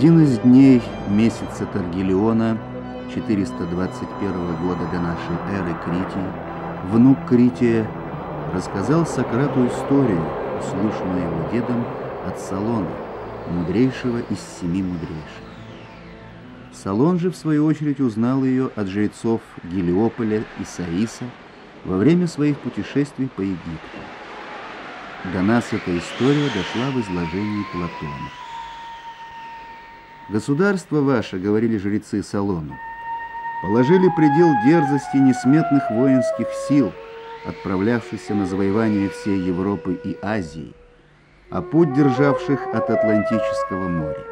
один из дней месяца Таргелиона 421 года до нашей эры Критии, внук Крития рассказал Сократу историю, слышанную его дедом от Салона, мудрейшего из семи мудрейших. Салон же, в свою очередь, узнал ее от жрецов Гелиополя и Саиса во время своих путешествий по Египту. До нас эта история дошла в изложении Платона. «Государство ваше, — говорили жрецы Салону, — положили предел дерзости несметных воинских сил, отправлявшихся на завоевание всей Европы и Азии, а путь державших от Атлантического моря.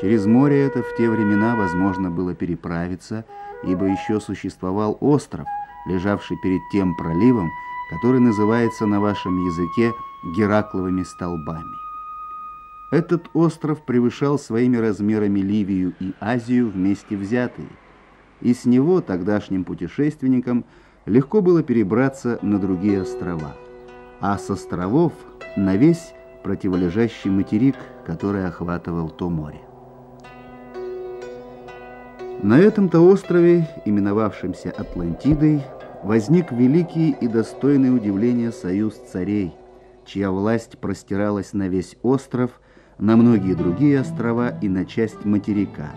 Через море это в те времена возможно было переправиться, ибо еще существовал остров, лежавший перед тем проливом, который называется на вашем языке Геракловыми столбами. Этот остров превышал своими размерами Ливию и Азию вместе взятые, и с него тогдашним путешественникам легко было перебраться на другие острова, а с островов на весь противолежащий материк, который охватывал то море. На этом-то острове, именовавшемся Атлантидой, возник великий и достойный удивления союз царей, чья власть простиралась на весь остров, на многие другие острова и на часть материка.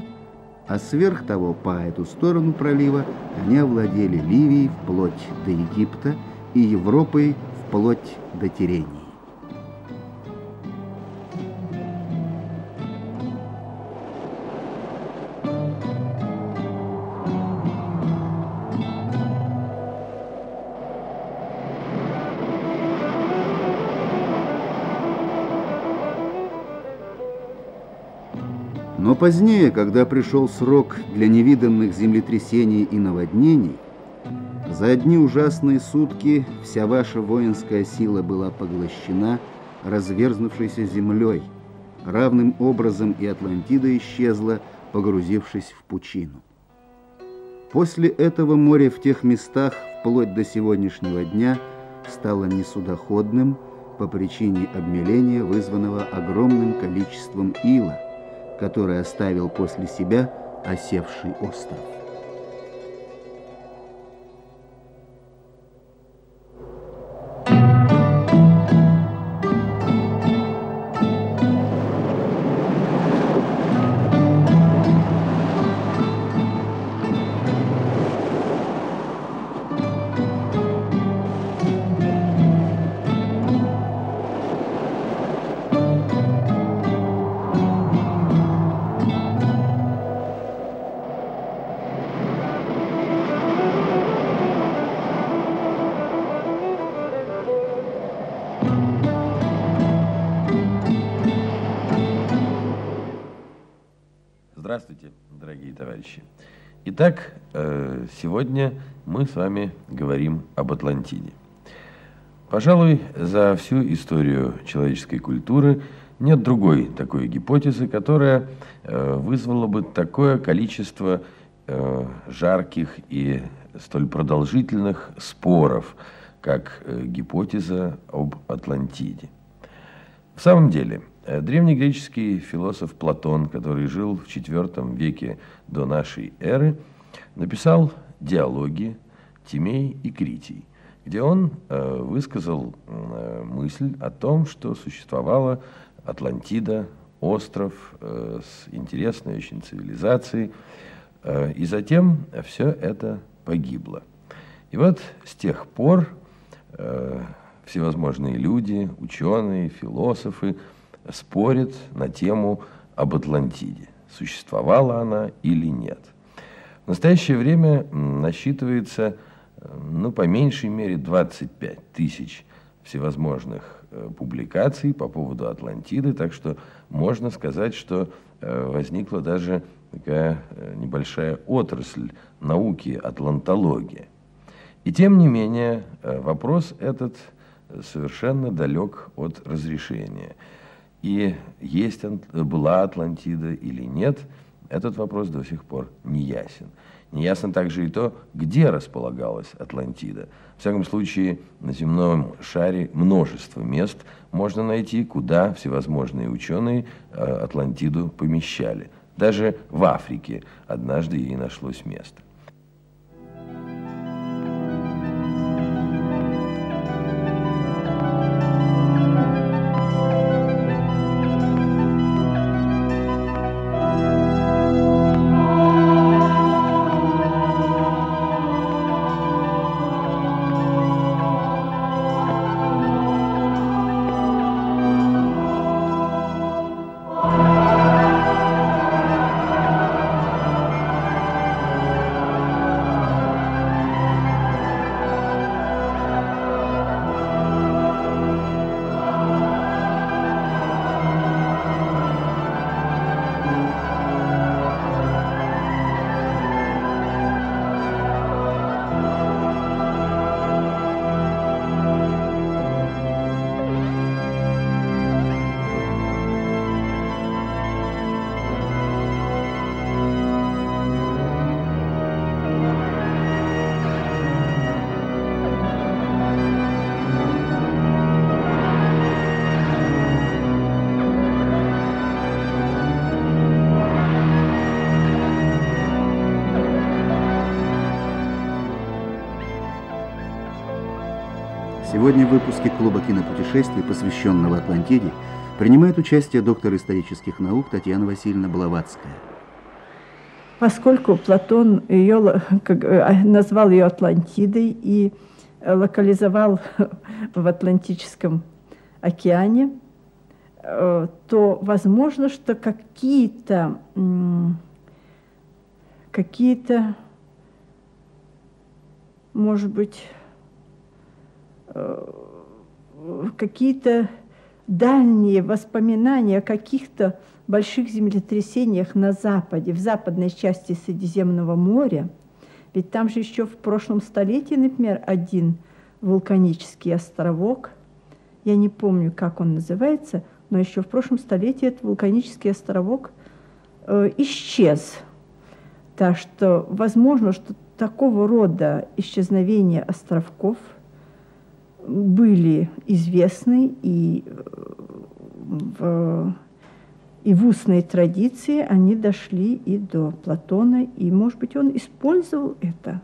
А сверх того, по эту сторону пролива, они овладели Ливией вплоть до Египта и Европой вплоть до Тирении. Но позднее, когда пришел срок для невиданных землетрясений и наводнений, за одни ужасные сутки вся ваша воинская сила была поглощена разверзнувшейся землей. Равным образом и Атлантида исчезла, погрузившись в пучину. После этого море в тех местах, вплоть до сегодняшнего дня, стало несудоходным по причине обмеления, вызванного огромным количеством ила, который оставил после себя осевший остров. С вами говорим об Атлантиде. Пожалуй, за всю историю человеческой культуры нет другой такой гипотезы, которая э, вызвала бы такое количество э, жарких и столь продолжительных споров, как гипотеза об Атлантиде. В самом деле, Э, древнегреческий философ Платон, который жил в IV веке до нашей эры, написал диалоги Тимей и Критий, где он э, высказал э, мысль о том, что существовала Атлантида, остров э, с интересной очень цивилизацией, э, и затем все это погибло. И вот с тех пор э, всевозможные люди, ученые, философы – спорят на тему об Атлантиде. Существовала она или нет. В настоящее время насчитывается, ну, по меньшей мере, 25 тысяч всевозможных э, публикаций по поводу Атлантиды, так что можно сказать, что э, возникла даже такая небольшая отрасль науки атлантология. И тем не менее, вопрос этот совершенно далек от разрешения. И есть, была Атлантида или нет, Этот вопрос до сих пор не ясен. Неясно также и то, где располагалась Атлантида. В всяком случае, на земном шаре множество мест можно найти, куда всевозможные ученые э, Атлантиду помещали. Даже в Африке однажды ей нашлось место. Сегодня в выпуске клуба кинопутешествий, посвященного Атлантиде, принимает участие доктор исторических наук Татьяна Васильевна Блаватская. Поскольку Платон ее, как, э, назвал ее Атлантидой и локализовал в Атлантическом океане, э, то возможно, что какие-то какие-то, может быть, Э, какие-то дальние воспоминания о каких-то больших землетрясениях на Западе, в западной части Средиземного моря. Ведь там же еще в прошлом столетии, например, один вулканический островок, я не помню, как он называется, но еще в прошлом столетии этот вулканический островок э, исчез. Так что возможно, что такого рода исчезновение островков – были известны и э, в, и в устной традиции они дошли и до Платона, и, может быть, он использовал это,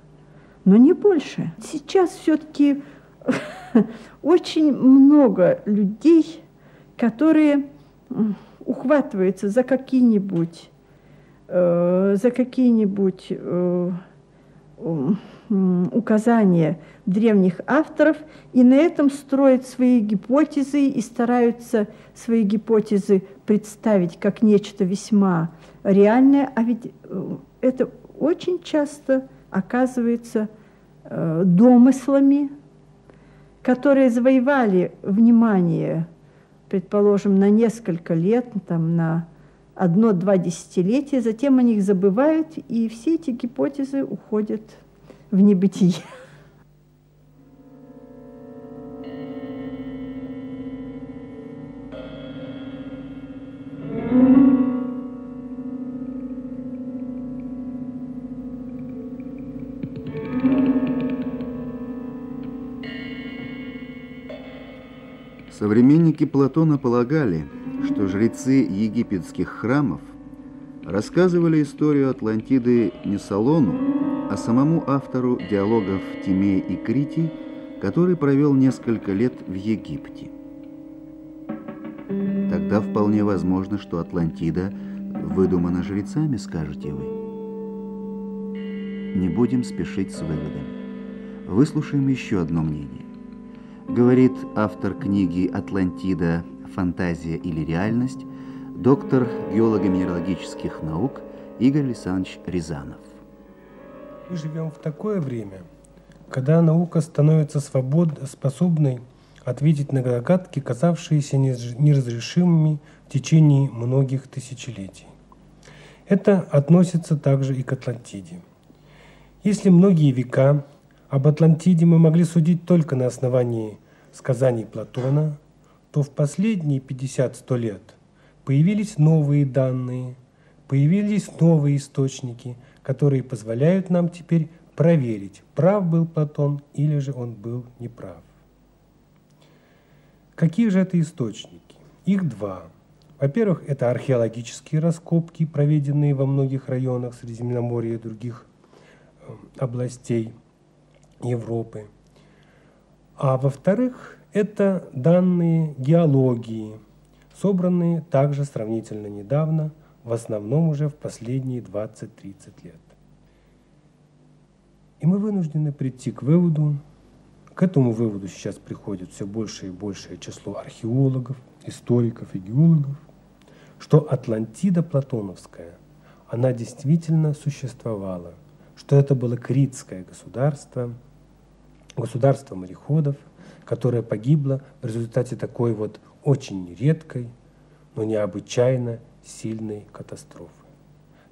но не больше. Сейчас все-таки очень много людей, которые ухватываются за какие-нибудь э, за какие-нибудь э, указания древних авторов и на этом строят свои гипотезы и стараются свои гипотезы представить как нечто весьма реальное, а ведь э, это очень часто оказывается э, домыслами, которые завоевали внимание, предположим, на несколько лет, там, на одно-два десятилетия, затем о них забывают, и все эти гипотезы уходят в небытие. Современники Платона полагали, что жрецы египетских храмов рассказывали историю Атлантиды не Салону, а самому автору диалогов Тимей и Критий, который провел несколько лет в Египте. Тогда вполне возможно, что Атлантида выдумана жрецами, скажете вы. Не будем спешить с выводами. Выслушаем еще одно мнение. Говорит автор книги «Атлантида. Фантазия или реальность» доктор геолого-минералогических наук Игорь Александрович Рязанов. Мы живем в такое время, когда наука становится свобод... способной ответить на загадки, казавшиеся неразрешимыми в течение многих тысячелетий. Это относится также и к Атлантиде. Если многие века об Атлантиде мы могли судить только на основании сказаний Платона, то в последние 50-100 лет появились новые данные, появились новые источники, которые позволяют нам теперь проверить, прав был Платон или же он был неправ. Какие же это источники? Их два. Во-первых, это археологические раскопки, проведенные во многих районах Средиземноморья и других э, областей Европы. А во-вторых, это данные геологии, собранные также сравнительно недавно, в основном уже в последние 20-30 лет. И мы вынуждены прийти к выводу, к этому выводу сейчас приходит все большее и большее число археологов, историков и геологов, что Атлантида Платоновская, она действительно существовала, что это было критское государство, государство мореходов, которое погибло в результате такой вот очень редкой, но необычайно сильной катастрофы.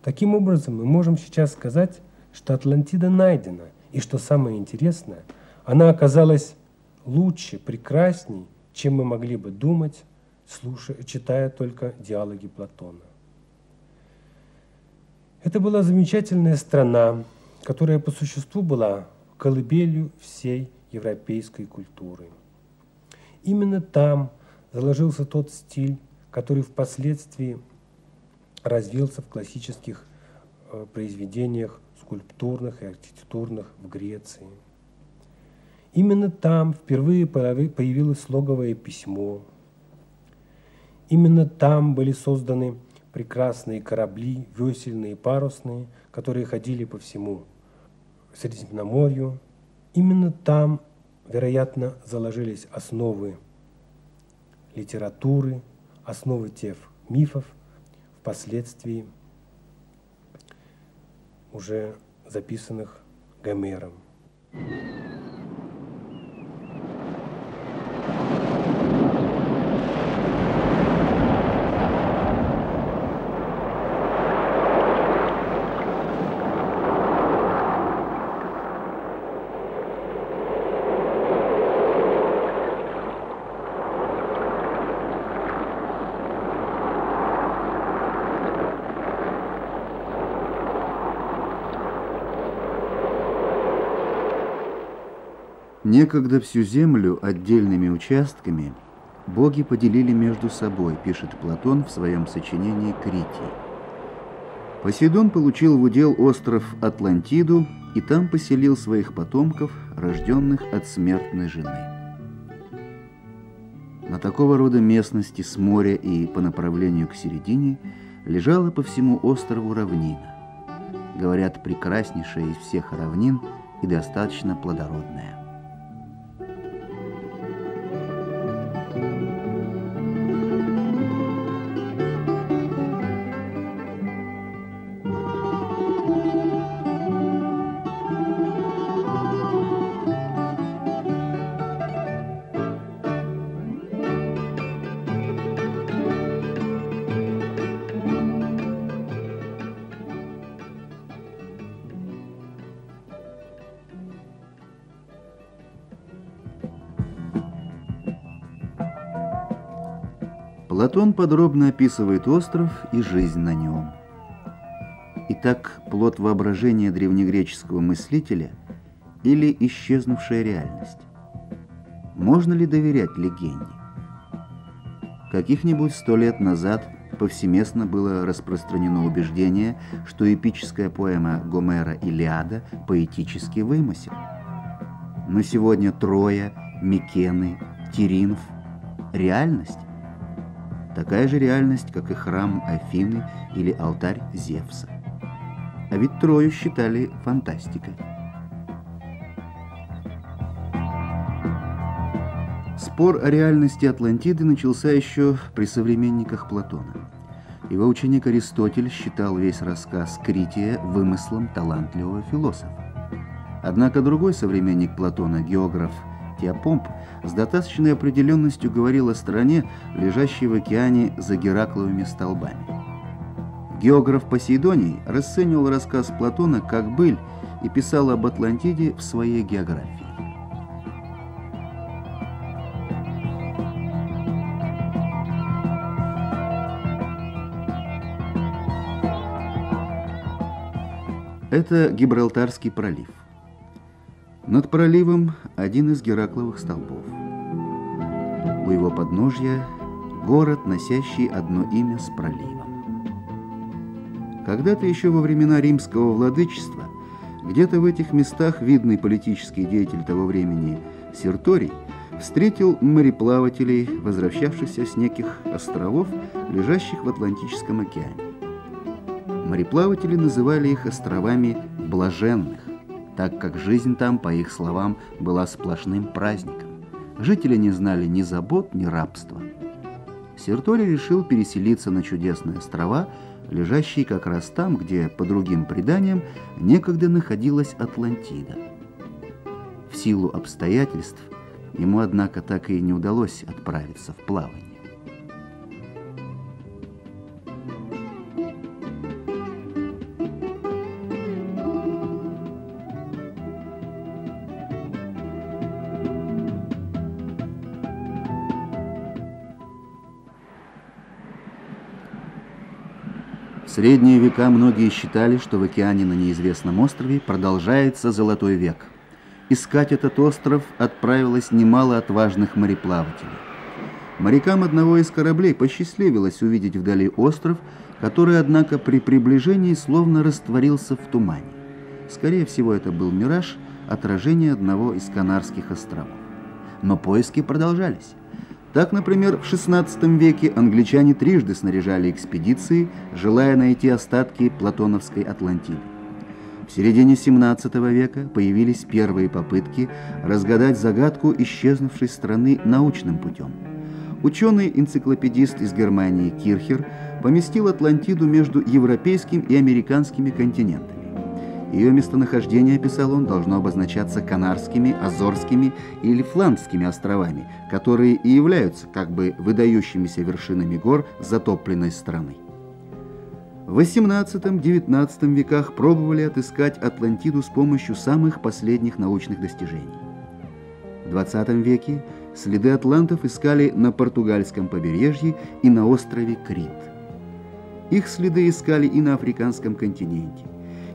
Таким образом, мы можем сейчас сказать, что Атлантида найдена, и что самое интересное, она оказалась лучше, прекрасней, чем мы могли бы думать, слушая, читая только диалоги Платона. Это была замечательная страна, которая по существу была колыбелью всей европейской культуры. Именно там заложился тот стиль, который впоследствии развился в классических э, произведениях скульптурных и архитектурных в Греции. Именно там впервые появилось слоговое письмо. Именно там были созданы прекрасные корабли, весельные, парусные, которые ходили по всему Средиземноморью. Именно там, вероятно, заложились основы литературы, основы тех мифов, впоследствии уже записанных Гомером. Некогда всю землю отдельными участками боги поделили между собой, пишет Платон в своем сочинении «Критий». Посейдон получил в удел остров Атлантиду и там поселил своих потомков, рожденных от смертной жены. На такого рода местности с моря и по направлению к середине лежала по всему острову равнина. Говорят, прекраснейшая из всех равнин и достаточно плодородная. Подробно описывает остров и жизнь на нем. Итак, плод воображения древнегреческого мыслителя или исчезнувшая реальность? Можно ли доверять легенде? Каких-нибудь сто лет назад повсеместно было распространено убеждение, что эпическая поэма Гомера «Илиада» – поэтический вымысел. Но сегодня Троя, Микены, Теринф – реальность такая же реальность, как и храм Афины или алтарь Зевса. А ведь Трою считали фантастикой. Спор о реальности Атлантиды начался еще при современниках Платона. Его ученик Аристотель считал весь рассказ Крития вымыслом талантливого философа. Однако другой современник Платона, географ Теопомп с достаточной определенностью говорил о стране, лежащей в океане за Геракловыми столбами. Географ Посейдоний расценивал рассказ Платона как быль и писал об Атлантиде в своей географии. Это Гибралтарский пролив. Над проливом один из Геракловых столбов. У его подножья город, носящий одно имя с проливом. Когда-то еще во времена римского владычества, где-то в этих местах видный политический деятель того времени Серторий встретил мореплавателей, возвращавшихся с неких островов, лежащих в Атлантическом океане. Мореплаватели называли их островами блаженных, так как жизнь там, по их словам, была сплошным праздником. Жители не знали ни забот, ни рабства. Сертори решил переселиться на чудесные острова, лежащие как раз там, где, по другим преданиям, некогда находилась Атлантида. В силу обстоятельств ему, однако, так и не удалось отправиться в плавание. Средние века многие считали, что в океане на неизвестном острове продолжается Золотой век. Искать этот остров отправилось немало отважных мореплавателей. Морякам одного из кораблей посчастливилось увидеть вдали остров, который, однако, при приближении словно растворился в тумане. Скорее всего, это был мираж, отражение одного из Канарских островов. Но поиски продолжались. Так, например, в XVI веке англичане трижды снаряжали экспедиции, желая найти остатки Платоновской Атлантиды. В середине XVII века появились первые попытки разгадать загадку исчезнувшей страны научным путем. Ученый-энциклопедист из Германии Кирхер поместил Атлантиду между европейским и американскими континентами. Ее местонахождение, писал он, должно обозначаться Канарскими, Азорскими или Фландскими островами, которые и являются как бы выдающимися вершинами гор затопленной страны. В XVIII-XIX веках пробовали отыскать Атлантиду с помощью самых последних научных достижений. В XX веке следы атлантов искали на португальском побережье и на острове Крит. Их следы искали и на африканском континенте.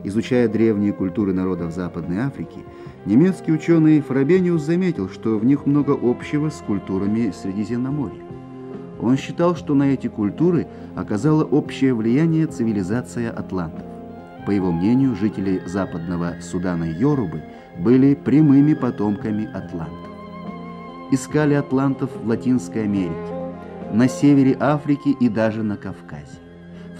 Изучая древние культуры народов Западной Африки, немецкий ученый Фрабениус заметил, что в них много общего с культурами Средиземноморья. Он считал, что на эти культуры оказало общее влияние цивилизация атлантов. По его мнению, жители западного Судана Йорубы были прямыми потомками атлантов. Искали атлантов в Латинской Америке, на севере Африки и даже на Кавказе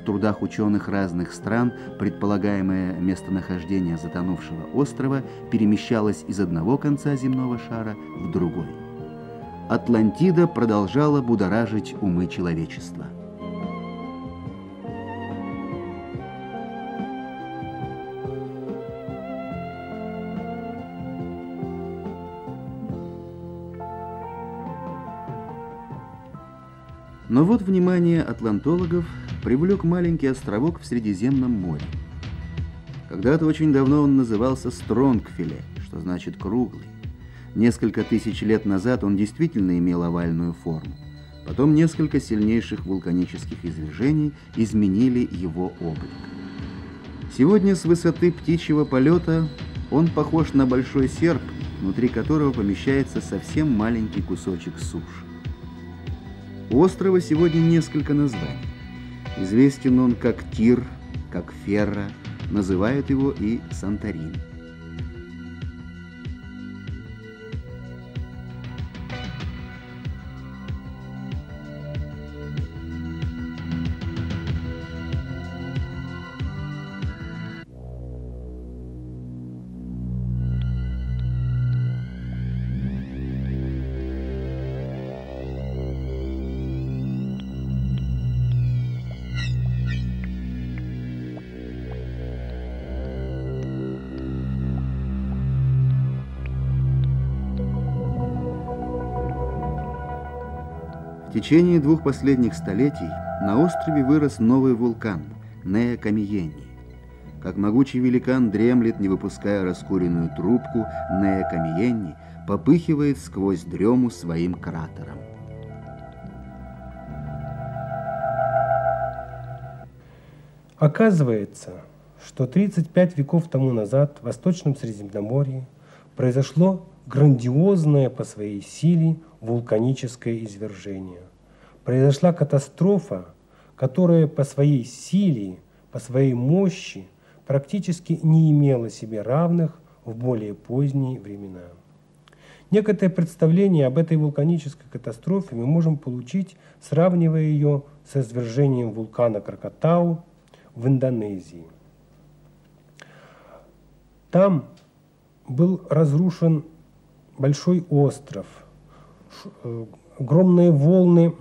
трудах ученых разных стран предполагаемое местонахождение затонувшего острова перемещалось из одного конца земного шара в другой. Атлантида продолжала будоражить умы человечества. Но вот внимание атлантологов привлек маленький островок в Средиземном море. Когда-то очень давно он назывался Стронгфиле, что значит «круглый». Несколько тысяч лет назад он действительно имел овальную форму. Потом несколько сильнейших вулканических извержений изменили его облик. Сегодня с высоты птичьего полета он похож на большой серп, внутри которого помещается совсем маленький кусочек суши. У острова сегодня несколько названий. Известен он как Тир, как Ферра, называют его и Санторин. Течение двух последних столетий на острове вырос новый вулкан – Нея Камиени. Как могучий великан дремлет, не выпуская раскуренную трубку, Нея Камиени попыхивает сквозь дрему своим кратером. Оказывается, что 35 веков тому назад в Восточном Средиземноморье произошло грандиозное по своей силе вулканическое извержение. Произошла катастрофа, которая по своей силе, по своей мощи практически не имела себе равных в более поздние времена. Некоторое представление об этой вулканической катастрофе мы можем получить, сравнивая ее с извержением вулкана Кракатау в Индонезии. Там был разрушен большой остров, э, огромные волны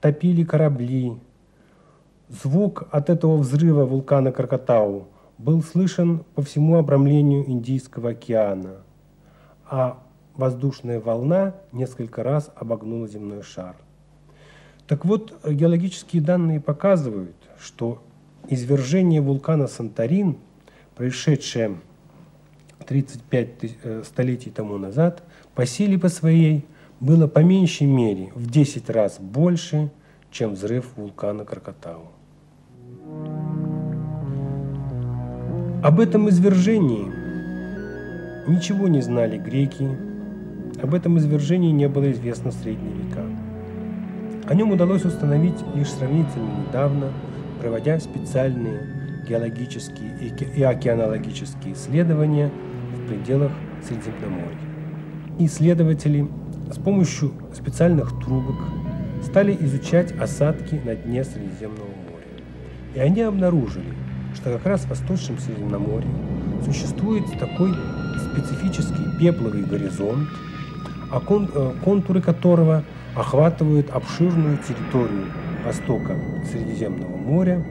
топили корабли. Звук от этого взрыва вулкана Кракатау был слышен по всему обрамлению Индийского океана, а воздушная волна несколько раз обогнула земной шар. Так вот, геологические данные показывают, что извержение вулкана Санторин, происшедшее 35 э, столетий тому назад, по силе по своей было по меньшей мере в 10 раз больше, чем взрыв вулкана Кракатау. Об этом извержении ничего не знали греки, об этом извержении не было известно в средние века. О нем удалось установить лишь сравнительно недавно, проводя специальные геологические и океанологические исследования в пределах Средиземноморья. Исследователи с помощью специальных трубок стали изучать осадки на дне Средиземного моря. И они обнаружили, что как раз в Восточном Средиземноморье существует такой специфический пепловый горизонт, э, контуры которого охватывают обширную территорию востока Средиземного моря,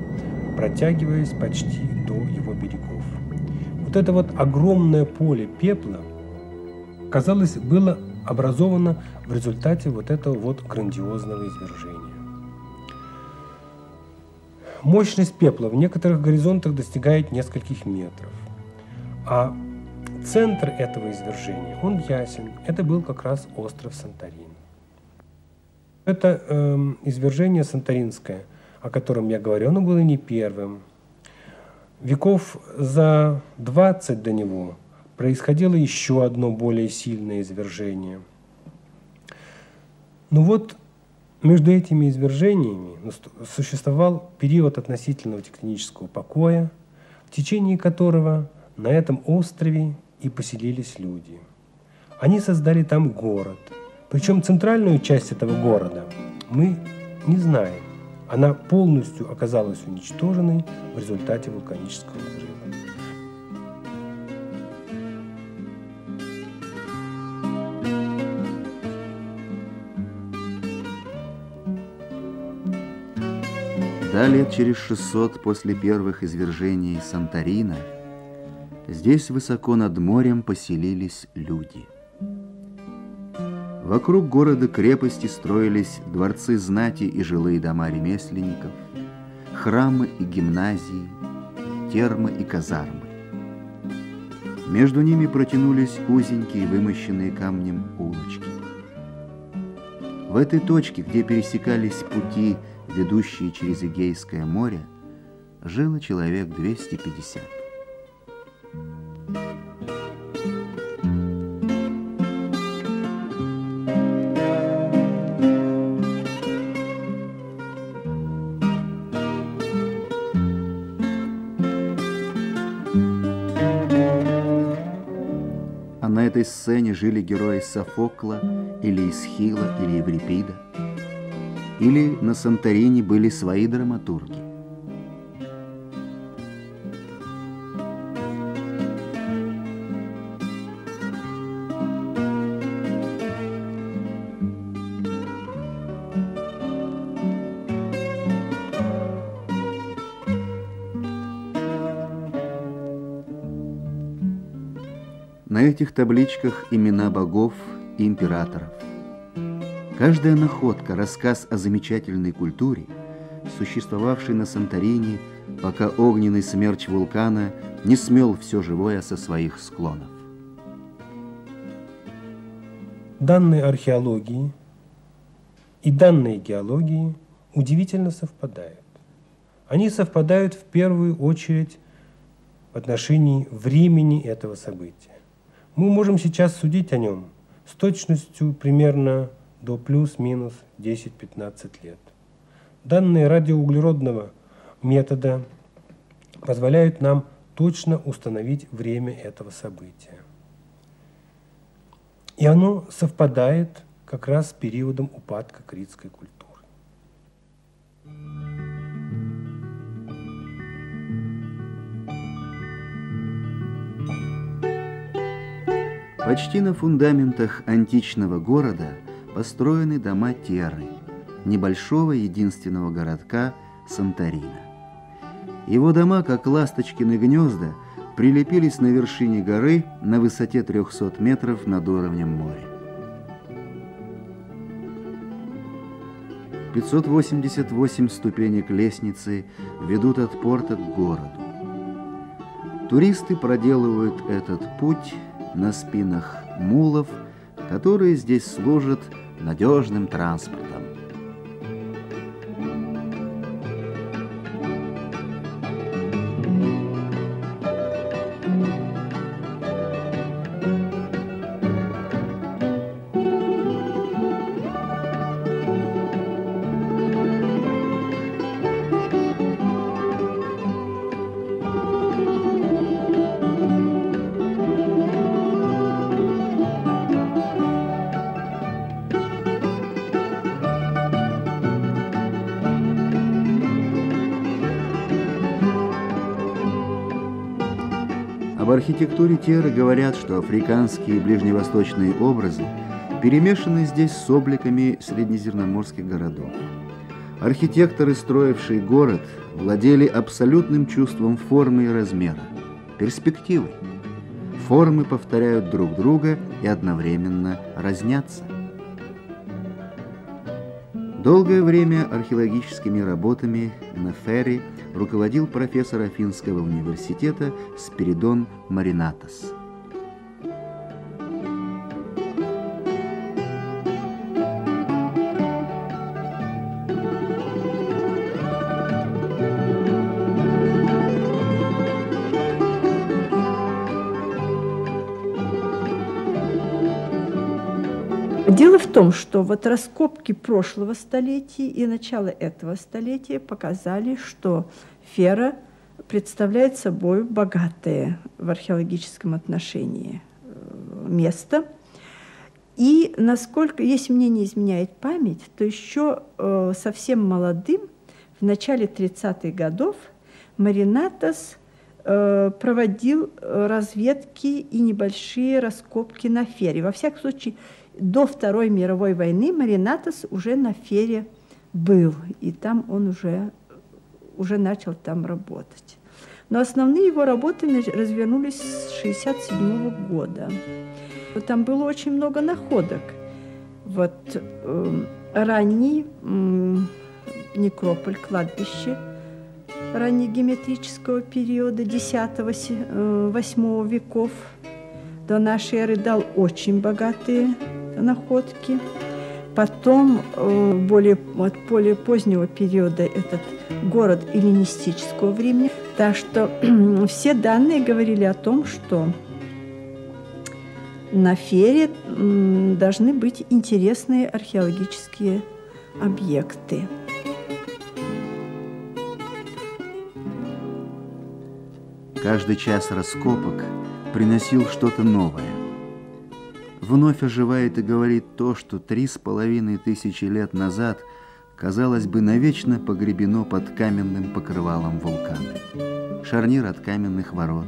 протягиваясь почти до его берегов. Вот это вот огромное поле пепла, казалось, было образовано в результате вот этого вот грандиозного извержения. Мощность пепла в некоторых горизонтах достигает нескольких метров, а центр этого извержения, он ясен, это был как раз остров Санторин. Это э, извержение Санторинское, о котором я говорю, оно было не первым. Веков за 20 до него происходило еще одно более сильное извержение. Ну вот между этими извержениями существовал период относительного тектонического покоя, в течение которого на этом острове и поселились люди. Они создали там город. Причем центральную часть этого города мы не знаем. Она полностью оказалась уничтоженной в результате вулканического взрыва. Да, лет через 600 после первых извержений Санторина, здесь высоко над морем поселились люди. Вокруг города-крепости строились дворцы знати и жилые дома ремесленников, храмы и гимназии, термы и казармы. Между ними протянулись узенькие, вымощенные камнем улочки. В этой точке, где пересекались пути ведущие через Эгейское море, жило человек 250. Сцене жили герои Софокла или Исхила или Еврипида – или на Санторини были свои драматурги. Этих табличках имена богов и императоров. Каждая находка – рассказ о замечательной культуре, существовавшей на Санторини, пока огненный смерч вулкана не смел все живое со своих склонов. Данные археологии и данные геологии удивительно совпадают. Они совпадают в первую очередь в отношении времени этого события. Мы можем сейчас судить о нем с точностью примерно до плюс-минус 10-15 лет. Данные радиоуглеродного метода позволяют нам точно установить время этого события. И оно совпадает как раз с периодом упадка критской культуры. Почти на фундаментах античного города построены дома Теры, небольшого единственного городка Санторина. Его дома, как ласточкины гнезда, прилепились на вершине горы на высоте 300 метров над уровнем моря. 588 ступенек лестницы ведут от порта к городу. Туристы проделывают этот путь на спинах мулов, которые здесь служат надежным транспортом. Теры говорят, что африканские и ближневосточные образы перемешаны здесь с обликами среднеземноморских городов. Архитекторы, строившие город, владели абсолютным чувством формы и размера, перспективой. Формы повторяют друг друга и одновременно разнятся. Долгое время археологическими работами на Ферри руководил профессор Афинского университета Спиридон Маринатос. Том, что вот раскопки прошлого столетия и начала этого столетия показали, что Фера представляет собой богатое в археологическом отношении э, место. И насколько, если мне не изменяет память, то еще э, совсем молодым, в начале 30-х годов, Маринатос э, проводил разведки и небольшие раскопки на Фере. Во всяком случае, до Второй мировой войны Маринатос уже на Фере был, и там он уже, уже начал там работать. Но основные его работы развернулись с 1967 года. Там было очень много находок. Вот э, ранний э, некрополь, кладбище раннегеометрического периода 10-8 веков до нашей эры дал очень богатые находки. Потом, э, более, от более позднего периода, этот город эллинистического времени. Так что все данные говорили о том, что на Фере должны быть интересные археологические объекты. Каждый час раскопок приносил что-то новое вновь оживает и говорит то, что три с половиной тысячи лет назад, казалось бы, навечно погребено под каменным покрывалом вулкана. Шарнир от каменных ворот,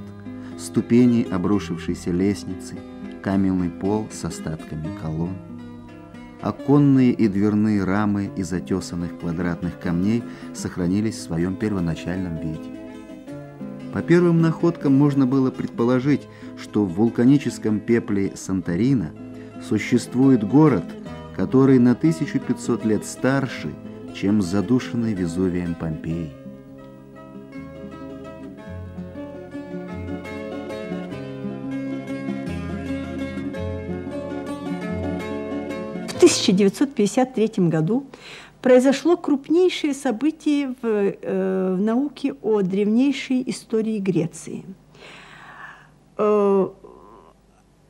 ступени обрушившейся лестницы, каменный пол с остатками колонн. Оконные и дверные рамы из отесанных квадратных камней сохранились в своем первоначальном виде. По первым находкам можно было предположить, что в вулканическом пепле Санторина существует город, который на 1500 лет старше, чем задушенный Везувием Помпеи. В 1953 году произошло крупнейшее событие в, э, в науке о древнейшей истории Греции. э,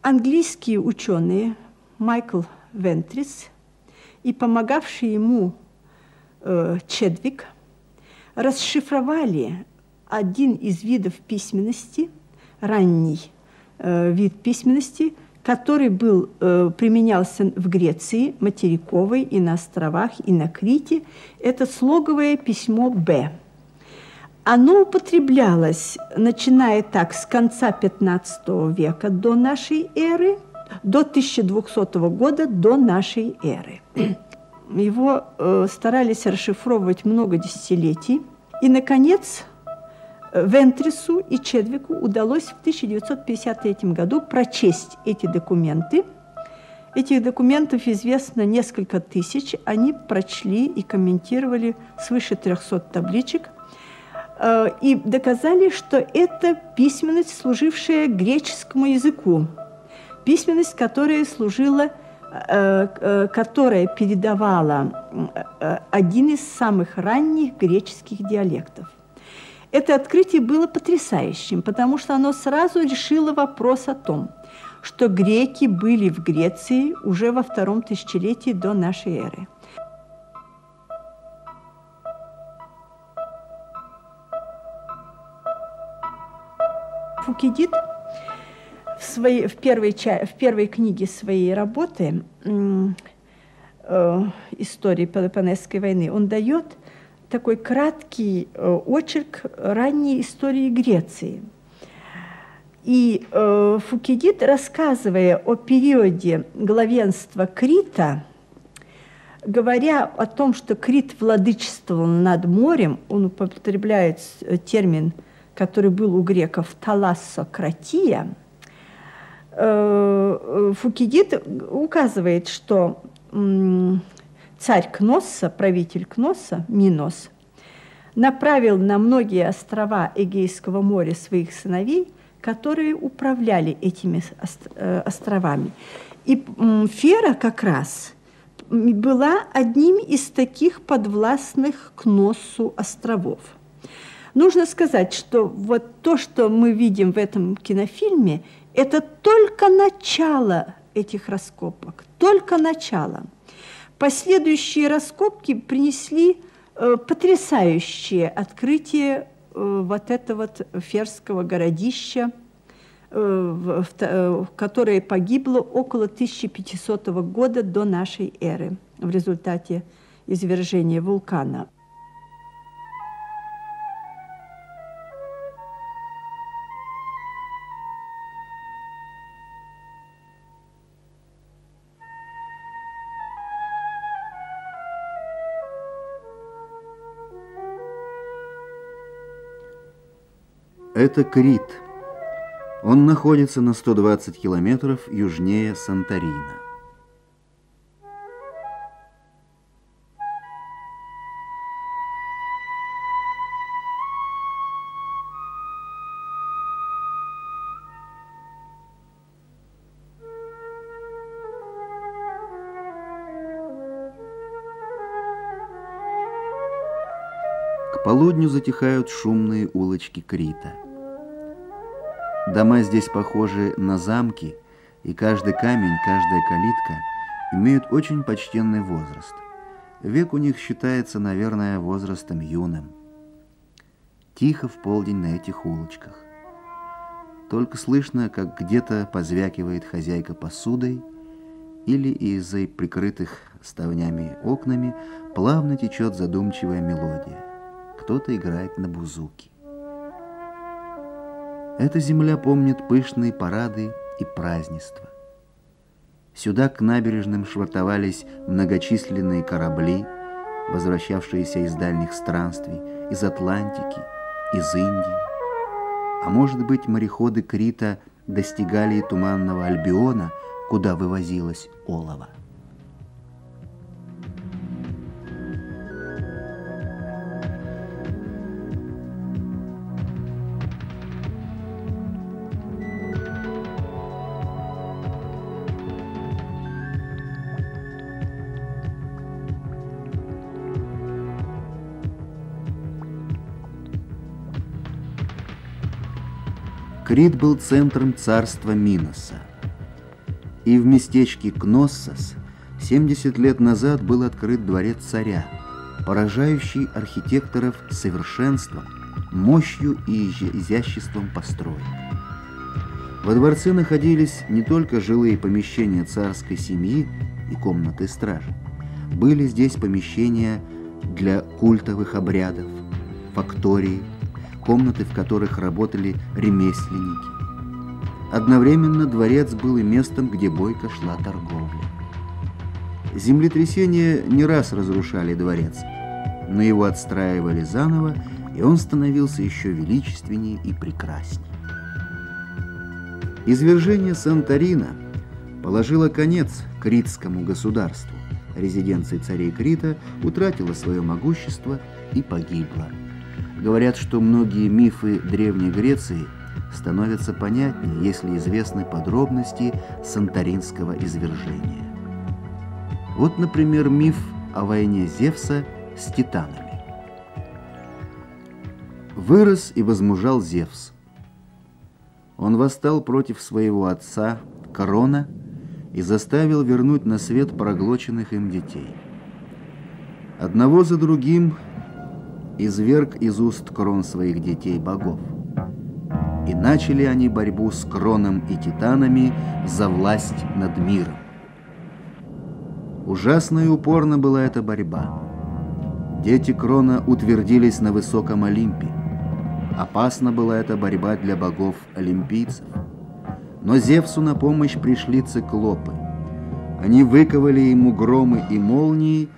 английские ученые Майкл Вентрис и помогавший ему э, Чедвик расшифровали один из видов письменности, ранний э, вид письменности, который был, э, применялся в Греции, материковой, и на островах, и на Крите. Это слоговое письмо «Б». Оно употреблялось, начиная так, с конца 15 века до нашей эры, до 1200 года до нашей эры. Его э, старались расшифровывать много десятилетий. И, наконец, Вентрису и Чедвику удалось в 1953 году прочесть эти документы. Этих документов известно несколько тысяч. Они прочли и комментировали свыше 300 табличек – Э, и доказали, что это письменность, служившая греческому языку, письменность, которая служила, э, э, которая передавала один из самых ранних греческих диалектов. Это открытие было потрясающим, потому что оно сразу решило вопрос о том, что греки были в Греции уже во втором тысячелетии до нашей эры. Фукидид в, своей, в, первой, в первой книге своей работы э, истории Пелопонесской войны он дает такой краткий э, очерк ранней истории Греции. И э, Фукидид, рассказывая о периоде главенства Крита, говоря о том, что Крит владычествовал над морем, он употребляет термин – который был у греков талассократия, э, Фукидид указывает, что царь Кносса, правитель Кносса, Минос, направил на многие острова Эгейского моря своих сыновей, которые управляли этими э, островами. И Фера как раз была одним из таких подвластных Кносу островов – Нужно сказать, что вот то, что мы видим в этом кинофильме, это только начало этих раскопок, только начало. Последующие раскопки принесли э, потрясающее открытие э, вот этого вот ферского городища, э, которое погибло около 1500 года до нашей эры в результате извержения вулкана. Это Крит. Он находится на 120 километров южнее Санторина. К полудню затихают шумные улочки Крита – Дома здесь похожи на замки, и каждый камень, каждая калитка имеют очень почтенный возраст. Век у них считается, наверное, возрастом юным. Тихо в полдень на этих улочках. Только слышно, как где-то позвякивает хозяйка посудой, или из-за прикрытых ставнями окнами плавно течет задумчивая мелодия. Кто-то играет на бузуке. Эта земля помнит пышные парады и празднества. Сюда к набережным швартовались многочисленные корабли, возвращавшиеся из дальних странствий, из Атлантики, из Индии. А может быть, мореходы Крита достигали и туманного Альбиона, куда вывозилось олово. Крит был центром царства Миноса. И в местечке Кноссос 70 лет назад был открыт дворец царя, поражающий архитекторов совершенством, мощью и изяществом построек. Во дворце находились не только жилые помещения царской семьи и комнаты стражи. Были здесь помещения для культовых обрядов, фактории, комнаты, в которых работали ремесленники. Одновременно дворец был и местом, где бойко шла торговля. Землетрясения не раз разрушали дворец, но его отстраивали заново, и он становился еще величественнее и прекраснее. Извержение Санторина положило конец критскому государству. Резиденция царей Крита утратила свое могущество и погибла. Говорят, что многие мифы Древней Греции становятся понятнее, если известны подробности санторинского извержения. Вот, например, миф о войне Зевса с титанами. Вырос и возмужал Зевс – он восстал против своего отца, Корона, и заставил вернуть на свет проглоченных им детей. Одного за другим изверг из уст крон своих детей богов. И начали они борьбу с Кроном и Титанами за власть над миром. Ужасно и упорна была эта борьба. Дети Крона утвердились на высоком Олимпе. Опасна была эта борьба для богов-олимпийцев. Но Зевсу на помощь пришли циклопы. Они выковали ему громы и молнии,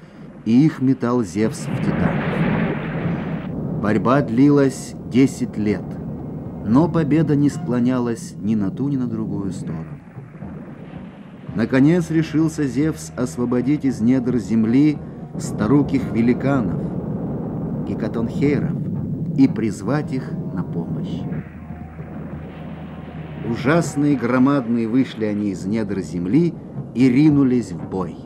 и их метал Зевс в титанов. Борьба длилась десять лет, но победа не склонялась ни на ту, ни на другую сторону. Наконец решился Зевс освободить из недр земли старуких великанов, гекатонхейров, и призвать их на помощь. Ужасные громадные вышли они из недр земли и ринулись в бой.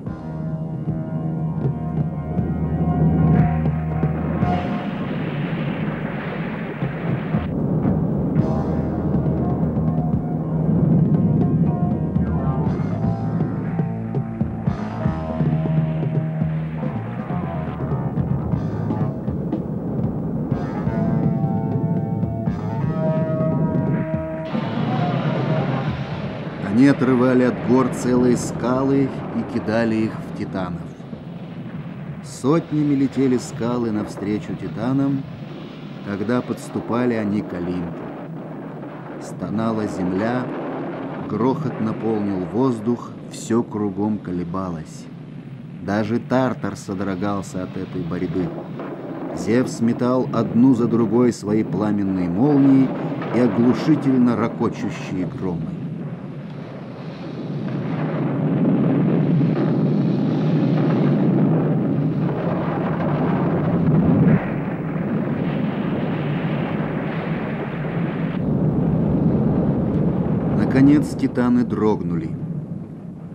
Отрывали от гор целые скалы и кидали их в титанов. Сотнями летели скалы навстречу титанам, когда подступали они к Олимпу. Стонала земля, грохот наполнил воздух, все кругом колебалось. Даже Тартар содрогался от этой борьбы. Зевс метал одну за другой свои пламенные молнии и оглушительно ракочущие громы. Наконец титаны дрогнули.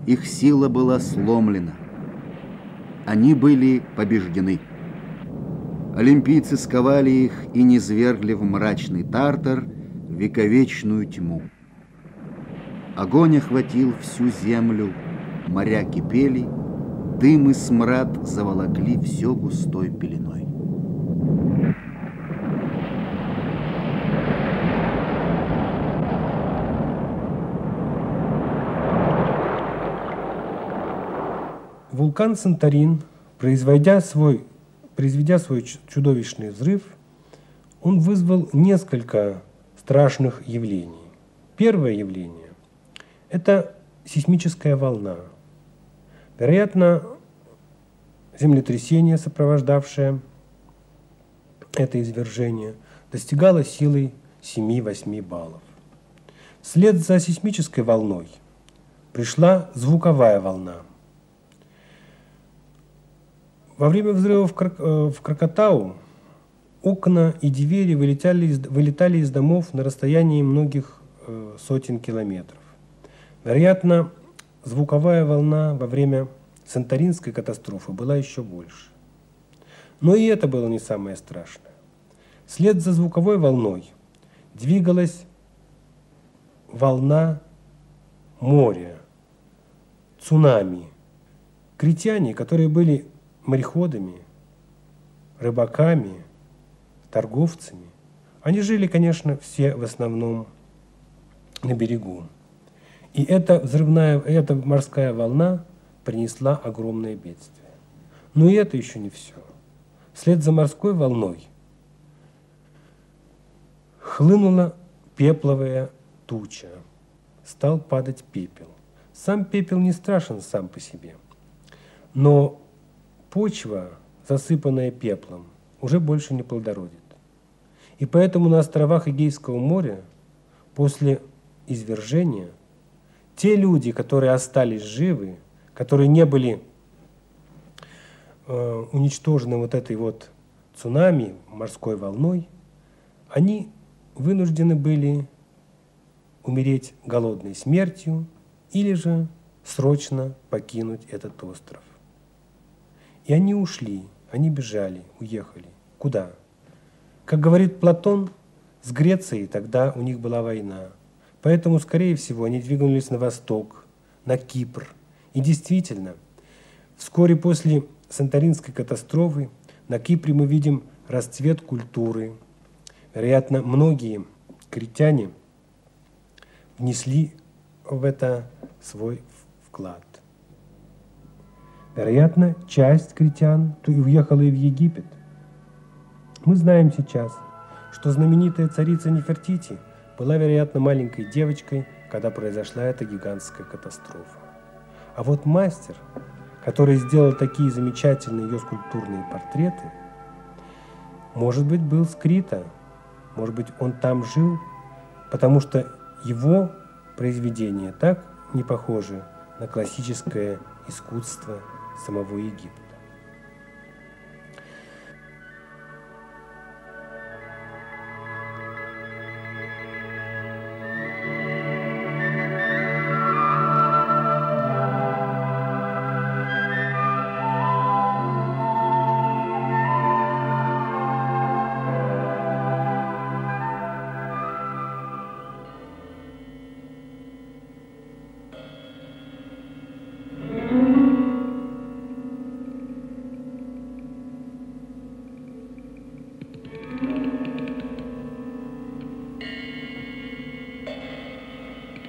Их сила была сломлена. Они были побеждены. Олимпийцы сковали их и низвергли в мрачный тартар вековечную тьму. Огонь охватил всю землю, моря кипели, дым и смрад заволокли все густой пеленой. Вулкан Санторин, производя свой, произведя свой чудовищный взрыв, он вызвал несколько страшных явлений. Первое явление – это сейсмическая волна. Вероятно, землетрясение, сопровождавшее это извержение, достигало силы 7-8 баллов. Вслед за сейсмической волной пришла звуковая волна – во время взрыва в, Крак... Э, в Кракатау окна и двери вылетали из, вылетали из домов на расстоянии многих э, сотен километров. Вероятно, звуковая волна во время Санторинской катастрофы была еще больше. Но и это было не самое страшное. Вслед за звуковой волной двигалась волна моря, цунами. Критяне, которые были мореходами, рыбаками, торговцами, они жили, конечно, все в основном на берегу. И эта взрывная, эта морская волна принесла огромное бедствие. Но и это еще не все. Вслед за морской волной хлынула пепловая туча. Стал падать пепел. Сам пепел не страшен сам по себе. Но почва, засыпанная пеплом, уже больше не плодородит. И поэтому на островах Эгейского моря после извержения те люди, которые остались живы, которые не были э, уничтожены вот этой вот цунами, морской волной, они вынуждены были умереть голодной смертью или же срочно покинуть этот остров. И они ушли, они бежали, уехали. Куда? Как говорит Платон, с Грецией тогда у них была война. Поэтому, скорее всего, они двинулись на восток, на Кипр. И действительно, вскоре после Санторинской катастрофы на Кипре мы видим расцвет культуры. Вероятно, многие критяне внесли в это свой вклад. Вероятно, часть критян уехала и в Египет. Мы знаем сейчас, что знаменитая царица Нефертити – была, вероятно, маленькой девочкой, когда произошла эта гигантская катастрофа. А вот мастер, который сделал такие замечательные ее скульптурные портреты, может быть, был скрита, может быть, он там жил, потому что его произведения так не похожи на классическое искусство самого Египта.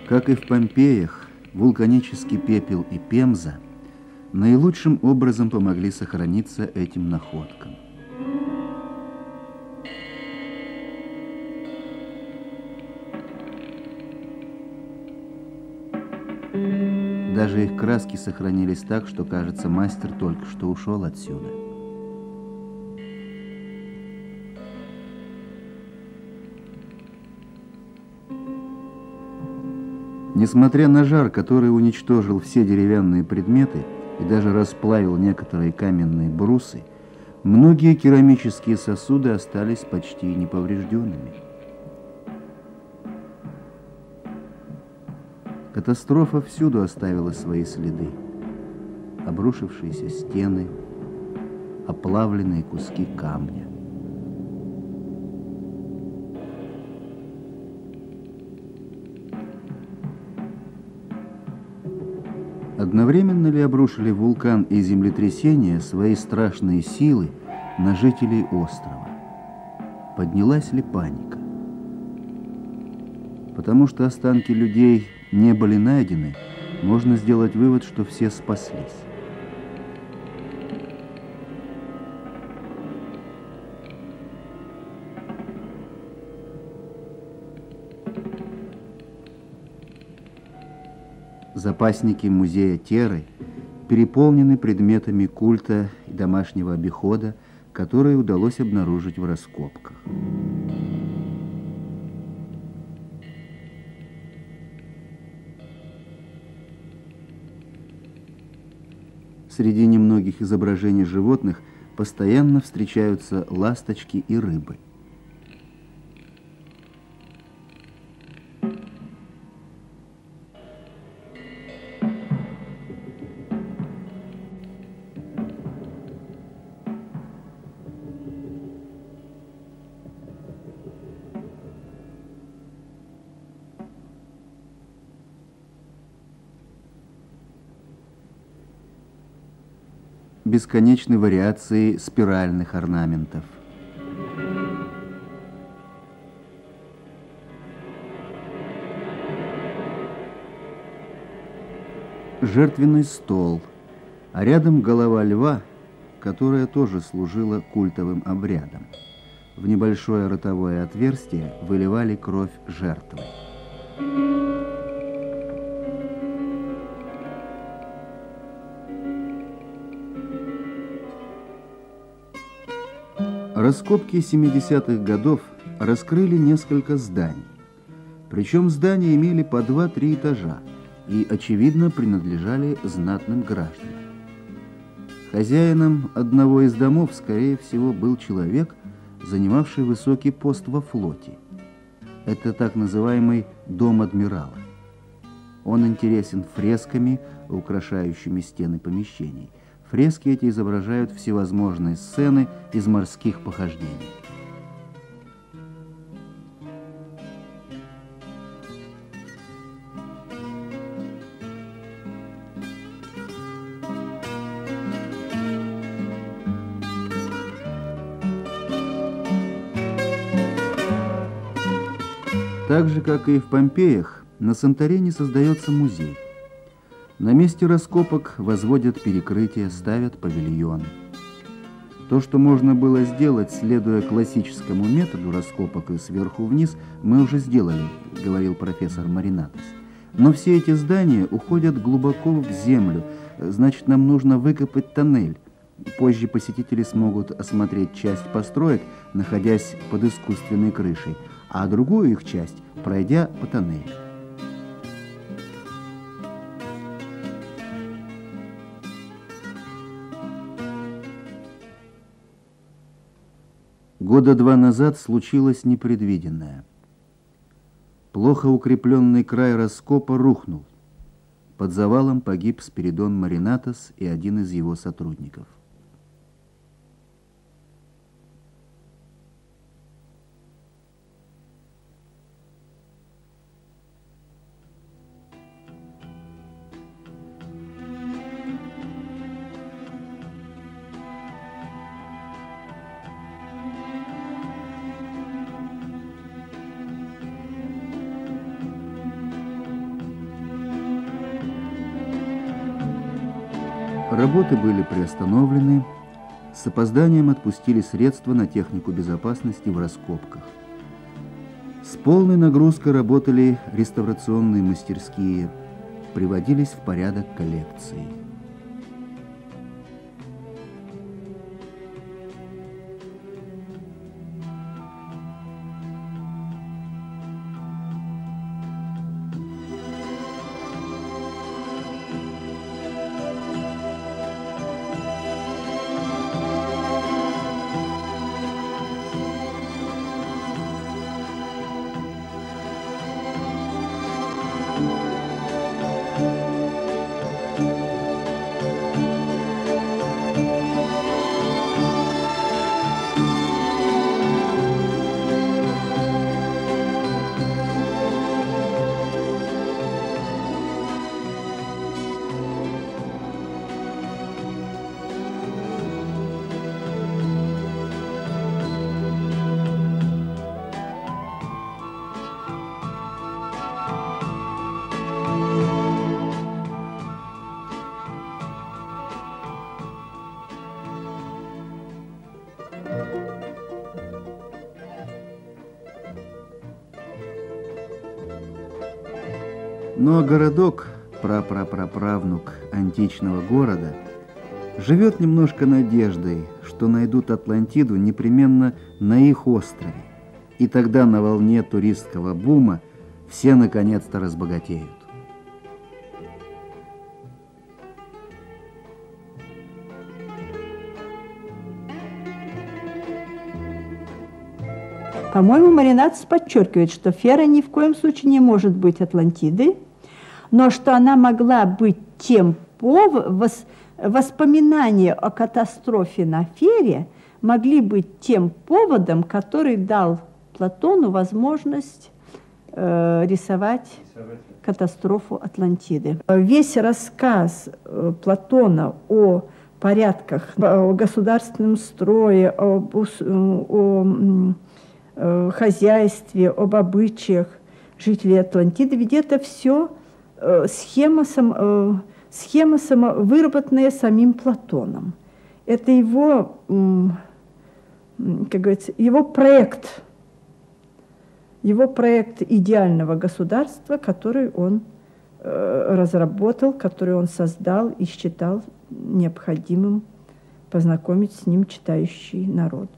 Как и в Помпеях, вулканический пепел и пемза наилучшим образом помогли сохраниться этим находкам. Даже их краски сохранились так, что, кажется, мастер только что ушел отсюда. Несмотря на жар, который уничтожил все деревянные предметы и даже расплавил некоторые каменные брусы, многие керамические сосуды остались почти неповрежденными. Катастрофа всюду оставила свои следы. Обрушившиеся стены, оплавленные куски камня. Одновременно ли обрушили вулкан и землетрясение свои страшные силы на жителей острова? Поднялась ли паника? Потому что останки людей не были найдены, можно сделать вывод, что все спаслись. Запасники музея Теры переполнены предметами культа и домашнего обихода, которые удалось обнаружить в раскопках. Среди немногих изображений животных постоянно встречаются ласточки и рыбы – бесконечной вариации спиральных орнаментов. Жертвенный стол, а рядом голова льва, которая тоже служила культовым обрядом. В небольшое ротовое отверстие выливали кровь жертвы. Раскопки 70-х годов раскрыли несколько зданий. Причем здания имели по 2-3 этажа и, очевидно, принадлежали знатным гражданам. Хозяином одного из домов, скорее всего, был человек, занимавший высокий пост во флоте. Это так называемый «дом адмирала». Он интересен фресками, украшающими стены помещений. Фрески эти изображают всевозможные сцены из морских похождений. Так же, как и в Помпеях, на Санторини создается музей. На месте раскопок возводят перекрытия, ставят павильоны. То, что можно было сделать, следуя классическому методу раскопок и сверху вниз, мы уже сделали, говорил профессор Маринатос. Но все эти здания уходят глубоко в землю, значит, нам нужно выкопать тоннель. Позже посетители смогут осмотреть часть построек, находясь под искусственной крышей – а другую их часть пройдя по тоннелю. Года два назад случилось непредвиденное. Плохо укрепленный край раскопа рухнул. Под завалом погиб Спиридон Маринатос и один из его сотрудников. Работы были приостановлены, с опозданием отпустили средства на технику безопасности в раскопках. С полной нагрузкой работали реставрационные мастерские, приводились в порядок коллекции. Но городок, прапрапраправнук античного города, живет немножко надеждой, что найдут Атлантиду непременно на их острове. И тогда на волне туристского бума все наконец-то разбогатеют. По-моему, Маринадс подчеркивает, что Фера ни в коем случае не может быть Атлантидой, но что она могла быть тем поводом, воспоминания о катастрофе на Фере могли быть тем поводом, который дал Платону возможность э, рисовать катастрофу Атлантиды. Весь рассказ э, Платона о порядках, о государственном строе, о, о, о хозяйстве, об обычаях жителей Атлантиды, ведь это все э, схема, сам, э, схема само, выработанная самим Платоном. Это его, как говорится, его проект, его проект идеального государства, который он э, разработал, который он создал и считал необходимым познакомить с ним читающий народ.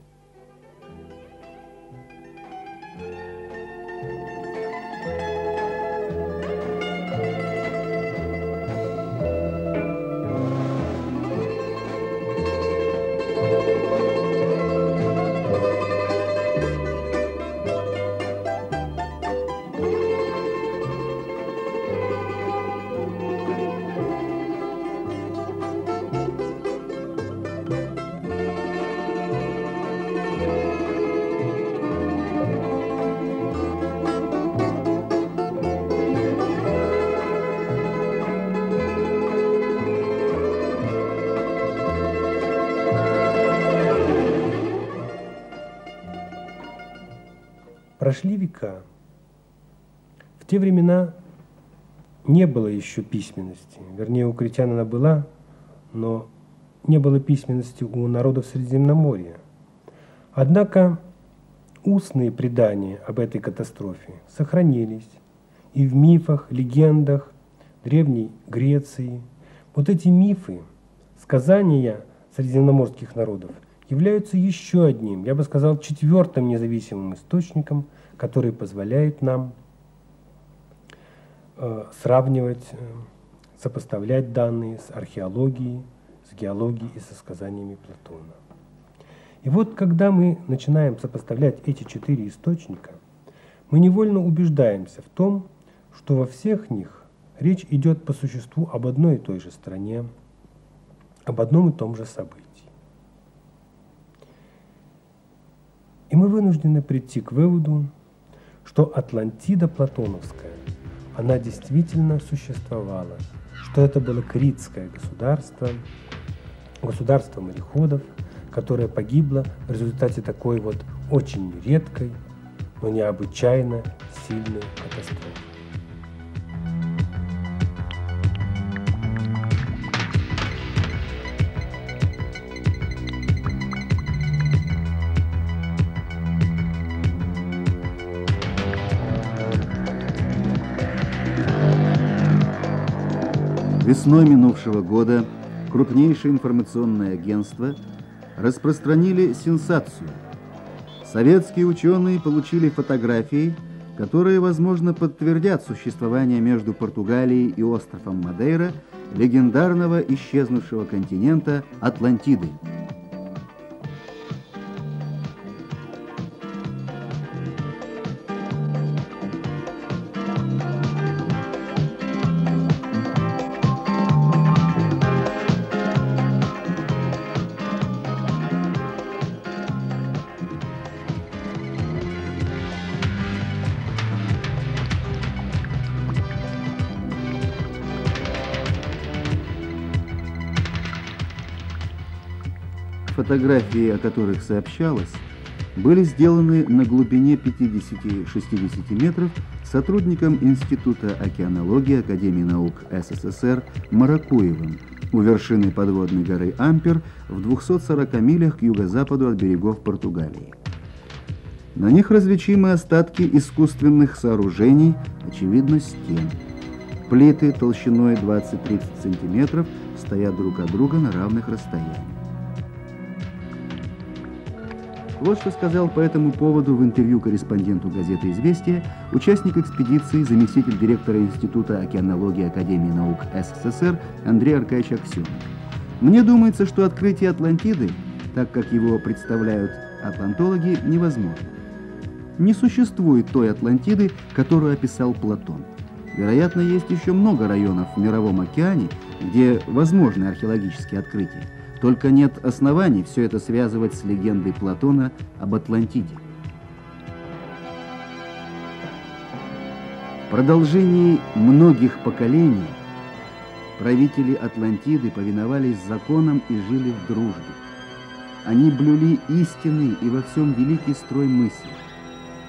Века. В те времена не было еще письменности. Вернее, у критян она была, но не было письменности у народов Средиземноморья. Однако устные предания об этой катастрофе сохранились и в мифах, легендах Древней Греции. Вот эти мифы, сказания средиземноморских народов – являются еще одним, я бы сказал, четвертым независимым источником, который позволяет нам э, сравнивать, э, сопоставлять данные с археологией, с геологией и со сказаниями Платона. И вот когда мы начинаем сопоставлять эти четыре источника, мы невольно убеждаемся в том, что во всех них речь идет по существу об одной и той же стране, об одном и том же событии. И мы вынуждены прийти к выводу, что Атлантида Платоновская, она действительно существовала, что это было критское государство, государство мореходов, которое погибло в результате такой вот очень редкой, но необычайно сильной катастрофы. Весной минувшего года крупнейшие информационные агентства распространили сенсацию. Советские ученые получили фотографии, которые, возможно, подтвердят существование между Португалией и островом Мадейра легендарного исчезнувшего континента Атлантиды. Фотографии, о которых сообщалось, были сделаны на глубине 50-60 метров сотрудником Института океанологии Академии наук СССР Маракуевым у вершины подводной горы Ампер в 240 милях к юго-западу от берегов Португалии. На них различимы остатки искусственных сооружений, очевидно, стен. Плиты толщиной 20-30 сантиметров стоят друг от друга на равных расстояниях. Вот что сказал по этому поводу в интервью корреспонденту газеты «Известия» участник экспедиции, заместитель директора Института океанологии Академии наук СССР Андрей Аркадьевич Аксенов. Мне думается, что открытие Атлантиды, так как его представляют атлантологи, невозможно. Не существует той Атлантиды, которую описал Платон. Вероятно, есть еще много районов в Мировом океане, где возможны археологические открытия. Только нет оснований все это связывать с легендой Платона об Атлантиде. В продолжении многих поколений правители Атлантиды повиновались законам и жили в дружбе. Они блюли истинный и во всем великий строй мысли,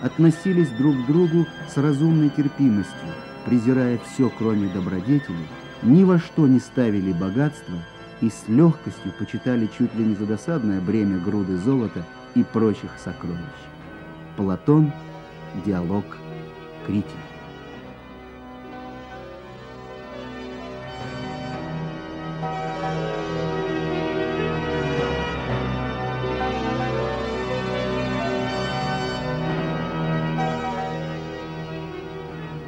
относились друг к другу с разумной терпимостью, презирая все, кроме добродетели, ни во что не ставили богатство и с легкостью почитали чуть ли не за досадное бремя груды золота и прочих сокровищ. Платон, диалог, критик.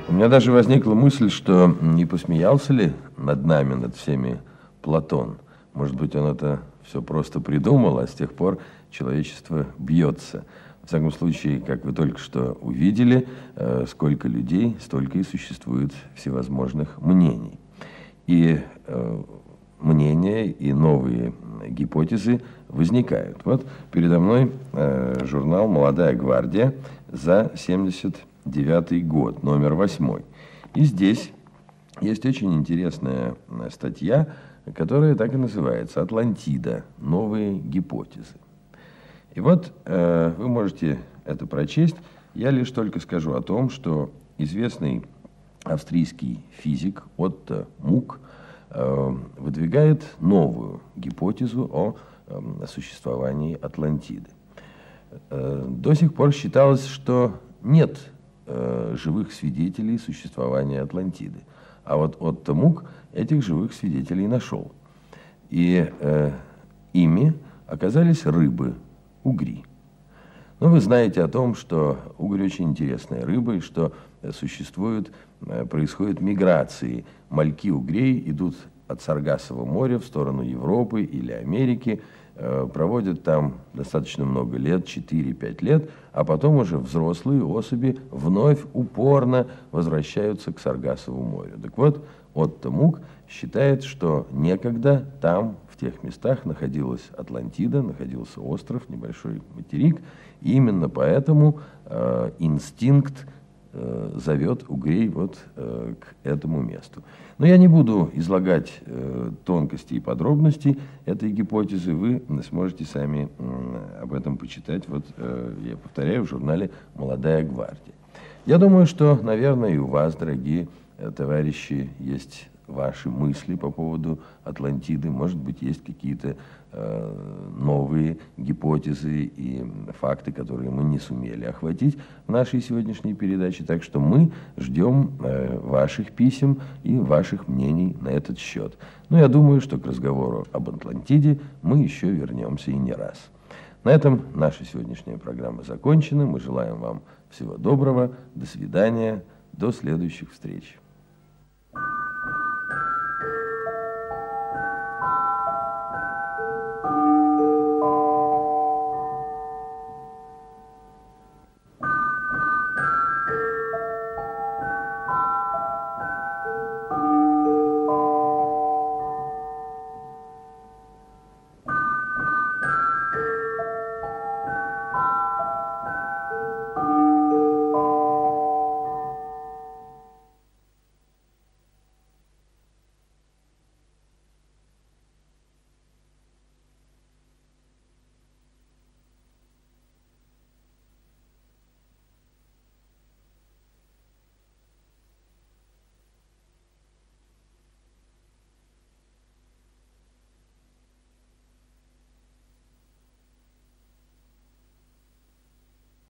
У меня даже возникла мысль, что не посмеялся ли над нами, над всеми Платон. Может быть, он это все просто придумал, а с тех пор человечество бьется. В всяком случае, как вы только что увидели, э, сколько людей, столько и существует всевозможных мнений. И э, мнения и новые гипотезы возникают. Вот передо мной э, журнал «Молодая гвардия» за 70 девятый год, номер восьмой. И здесь есть очень интересная статья, которая так и называется «Атлантида. Новые гипотезы». И вот э, вы можете это прочесть. Я лишь только скажу о том, что известный австрийский физик Отто Мук э, выдвигает новую гипотезу о э, существовании Атлантиды. Э, до сих пор считалось, что нет э, живых свидетелей существования Атлантиды. А вот Отто Мук этих живых свидетелей нашел. И э, ими оказались рыбы, угри. Но вы знаете о том, что угорь очень интересная рыба, и что существуют, э, происходят миграции. Мальки угрей идут от Саргасового моря в сторону Европы или Америки, проводят там достаточно много лет, 4-5 лет, а потом уже взрослые особи вновь упорно возвращаются к Саргасову морю. Так вот, Отто Мук считает, что некогда там, в тех местах, находилась Атлантида, находился остров, небольшой материк, и именно поэтому э, инстинкт э, зовет угрей вот э, к этому месту. Но я не буду излагать э, тонкости и подробности этой гипотезы, вы сможете сами э, об этом почитать, вот э, я повторяю, в журнале «Молодая гвардия». Я думаю, что, наверное, и у вас, дорогие э, товарищи, есть ваши мысли по поводу Атлантиды, может быть, есть какие-то э, новые гипотезы и факты, которые мы не сумели охватить в нашей сегодняшней передаче. Так что мы ждем э, ваших писем и ваших мнений на этот счет. Но я думаю, что к разговору об Атлантиде мы еще вернемся и не раз. На этом наша сегодняшняя программа закончена. Мы желаем вам всего доброго, до свидания, до следующих встреч.